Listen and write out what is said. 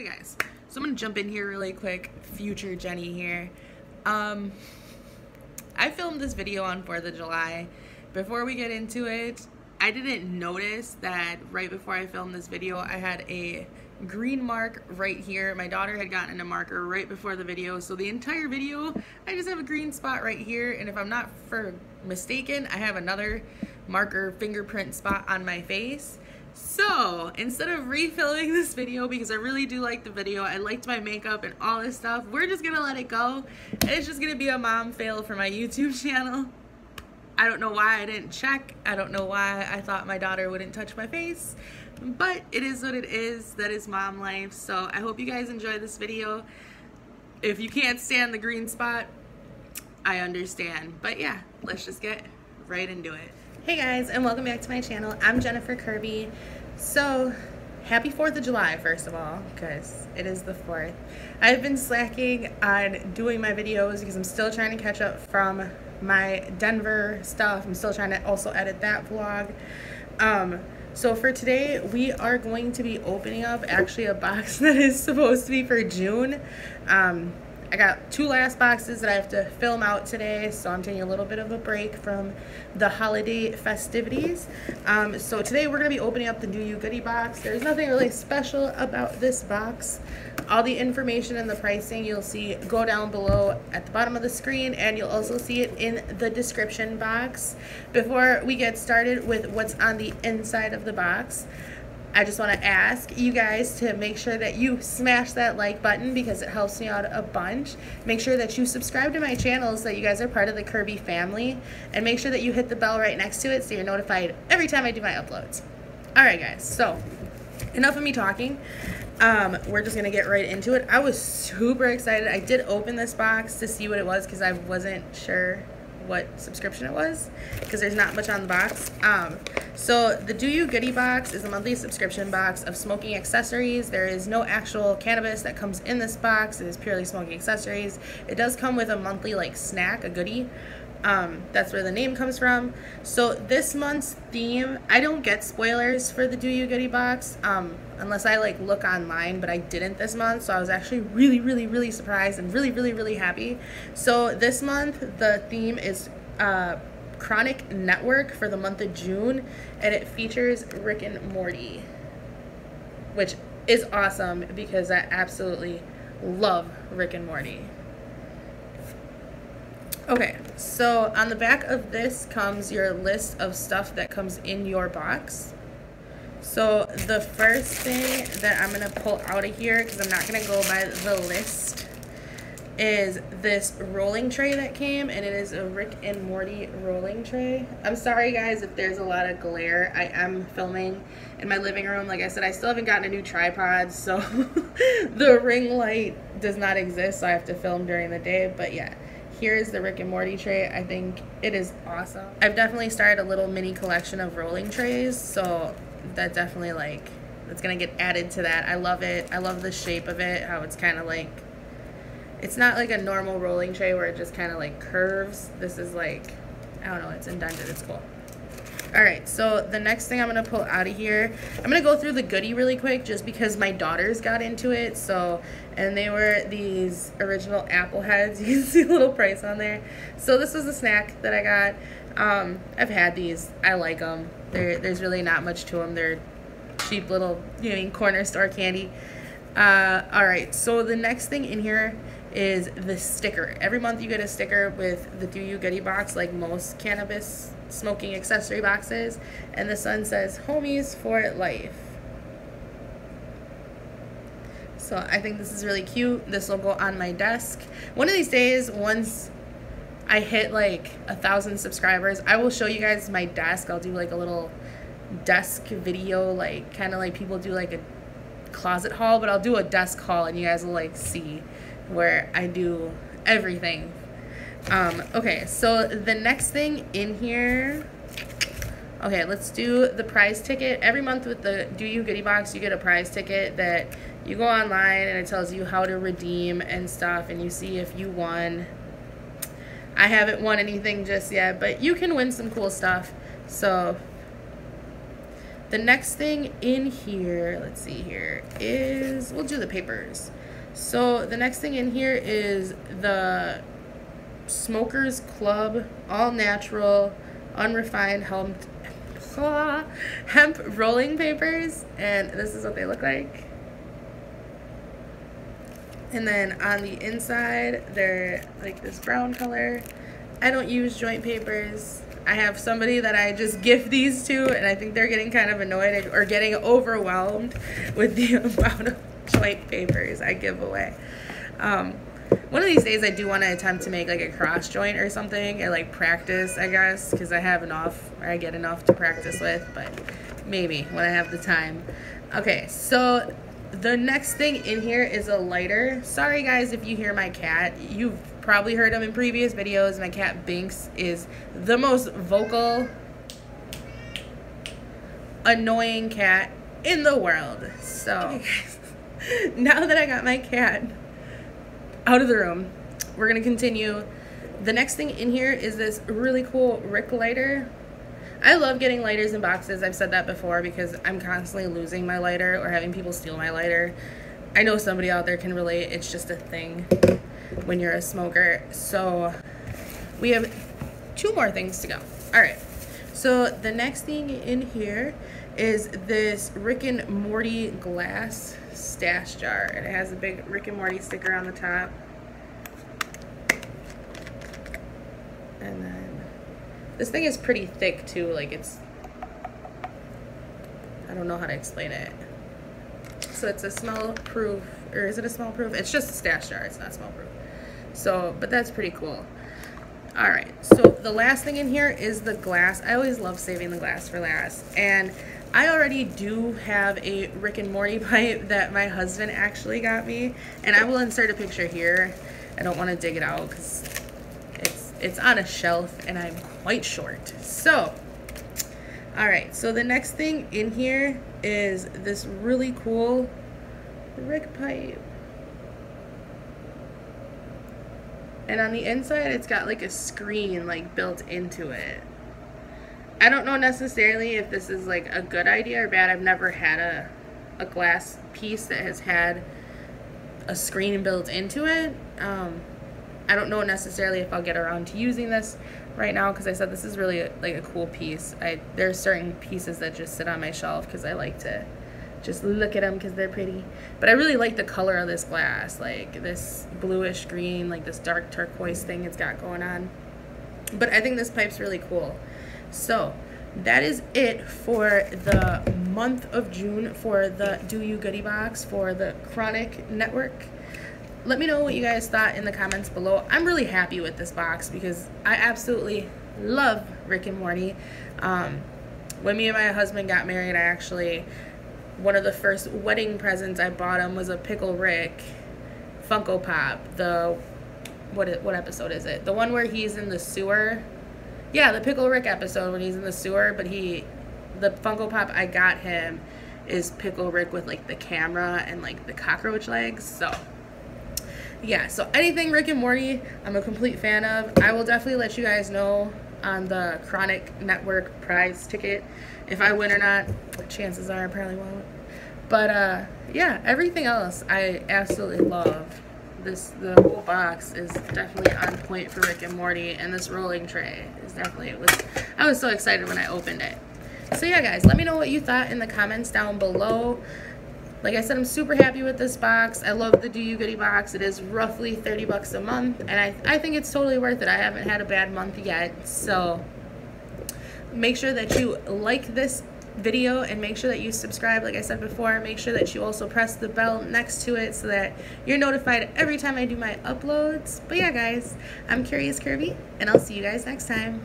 Okay guys, so I'm gonna jump in here really quick. Future Jenny here. Um, I filmed this video on 4th of July. Before we get into it, I didn't notice that right before I filmed this video, I had a green mark right here. My daughter had gotten a marker right before the video, so the entire video, I just have a green spot right here, and if I'm not for mistaken, I have another marker fingerprint spot on my face. So instead of refilling this video because I really do like the video, I liked my makeup and all this stuff, we're just gonna let it go. And it's just gonna be a mom fail for my YouTube channel. I don't know why I didn't check. I don't know why I thought my daughter wouldn't touch my face. But it is what it is. That is mom life. So I hope you guys enjoy this video. If you can't stand the green spot, I understand. But yeah, let's just get right into it. Hey guys, and welcome back to my channel. I'm Jennifer Kirby. So, happy 4th of July, first of all, because it is the 4th. I've been slacking on doing my videos because I'm still trying to catch up from my Denver stuff. I'm still trying to also edit that vlog. Um, so for today, we are going to be opening up actually a box that is supposed to be for June. Um, I got two last boxes that I have to film out today, so I'm taking a little bit of a break from the holiday festivities. Um, so today we're going to be opening up the Do You Goody box. There's nothing really special about this box. All the information and the pricing you'll see go down below at the bottom of the screen, and you'll also see it in the description box. Before we get started with what's on the inside of the box, I just want to ask you guys to make sure that you smash that like button because it helps me out a bunch. Make sure that you subscribe to my channel so that you guys are part of the Kirby family. And make sure that you hit the bell right next to it so you're notified every time I do my uploads. Alright guys, so enough of me talking. Um, we're just going to get right into it. I was super excited. I did open this box to see what it was because I wasn't sure what subscription it was because there's not much on the box. Um, so the Do You Goody box is a monthly subscription box of smoking accessories. There is no actual cannabis that comes in this box. It is purely smoking accessories. It does come with a monthly like snack, a goodie. Um, that's where the name comes from. So this month's theme, I don't get spoilers for the Do You Goody box um, unless I like look online, but I didn't this month. So I was actually really, really, really surprised and really, really, really happy. So this month the theme is uh, Chronic Network for the month of June, and it features Rick and Morty, which is awesome because I absolutely love Rick and Morty. Okay, so on the back of this comes your list of stuff that comes in your box. So the first thing that I'm going to pull out of here, because I'm not going to go by the list, is this rolling tray that came, and it is a Rick and Morty rolling tray. I'm sorry, guys, if there's a lot of glare. I am filming in my living room. Like I said, I still haven't gotten a new tripod, so the ring light does not exist, so I have to film during the day. But yeah, here is the Rick and Morty tray. I think it is awesome. I've definitely started a little mini collection of rolling trays, so that definitely like it's gonna get added to that. I love it. I love the shape of it, how it's kind of like it's not like a normal rolling tray where it just kind of like curves. This is like I don't know, it's indented. It's cool. All right, so the next thing I'm gonna pull out of here, I'm gonna go through the goodie really quick just because my daughters got into it. So, and they were these original apple heads. You can see a little price on there. So this was a snack that I got. Um, I've had these. I like them. They're, there's really not much to them. They're cheap little, you know, corner store candy. Uh, all right, so the next thing in here is the sticker. Every month you get a sticker with the Do You Goody box like most cannabis smoking accessory boxes. And the sun says homies for life. So I think this is really cute. This will go on my desk. One of these days, once I hit like a thousand subscribers, I will show you guys my desk. I'll do like a little desk video, like kind of like people do like a closet haul, but I'll do a desk haul and you guys will like see where I do everything um, okay, so the next thing in here, okay, let's do the prize ticket. Every month with the Do You Goody Box, you get a prize ticket that you go online and it tells you how to redeem and stuff, and you see if you won. I haven't won anything just yet, but you can win some cool stuff. So the next thing in here, let's see here, is we'll do the papers. So the next thing in here is the Smokers Club All Natural Unrefined Hemp, hemp Rolling Papers. And this is what they look like. And then on the inside, they're like this brown color. I don't use joint papers. I have somebody that I just gift these to, and I think they're getting kind of annoyed or getting overwhelmed with the amount of joint papers I give away. Um, one of these days, I do want to attempt to make like a cross joint or something, or like practice, I guess, because I have enough, or I get enough to practice with, but maybe when I have the time. Okay, so the next thing in here is a lighter. Sorry guys if you hear my cat. You've probably heard him in previous videos. My cat Binks is the most vocal, annoying cat in the world. So now that I got my cat out of the room, we're to continue. The next thing in here is this really cool Rick lighter. I love getting lighters in boxes. I've said that before because I'm constantly losing my lighter or having people steal my lighter. I know somebody out there can relate. It's just a thing when you're a smoker. So we have two more things to go. All right. So the next thing in here is this Rick and Morty glass stash jar. It has a big Rick and Morty sticker on the top. And then this thing is pretty thick too, like it's, I don't know how to explain it. So it's a smell proof, or is it a smell proof? It's just a stash jar, it's not smell proof. So, but that's pretty cool. All right, so the last thing in here is the glass. I always love saving the glass for last. And I already do have a Rick and Morty pipe that my husband actually got me. And I will insert a picture here. I don't want to dig it out because it's it's on a shelf and I'm quite short. So, all right, so the next thing in here is this really cool Rick pipe. And on the inside, it's got like a screen like built into it. I don't know necessarily if this is like a good idea or bad. I've never had a, a glass piece that has had a screen built into it. Um, I don't know necessarily if I'll get around to using this right now because I said this is really a, like a cool piece. I There's certain pieces that just sit on my shelf because I like to just look at them because they're pretty. But I really like the color of this glass, like this bluish green, like this dark turquoise thing it's got going on. But I think this pipe's really cool. So that is it for the month of June for the Do You Goody Box for the Chronic Network let me know what you guys thought in the comments below. I'm really happy with this box because I absolutely love Rick and Morty. Um, when me and my husband got married, I actually, one of the first wedding presents I bought him was a Pickle Rick Funko Pop. The, what, what episode is it? The one where he's in the sewer. Yeah, the Pickle Rick episode when he's in the sewer, but he, the Funko Pop I got him is Pickle Rick with like the camera and like the cockroach legs. So yeah, so anything Rick and Morty, I'm a complete fan of. I will definitely let you guys know on the Chronic Network prize ticket if I win or not. Chances are I probably won't. But uh, yeah, everything else I absolutely love. This the whole box is definitely on point for Rick and Morty, and this rolling tray is definitely it was. I was so excited when I opened it. So yeah, guys, let me know what you thought in the comments down below. Like I said, I'm super happy with this box. I love the Do You Goody box. It is roughly 30 bucks a month, and I, I think it's totally worth it. I haven't had a bad month yet, so make sure that you like this video and make sure that you subscribe like I said before make sure that you also press the bell next to it so that you're notified every time I do my uploads. But yeah guys I'm Kurious Kirby and I'll see you guys next time